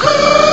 Woo!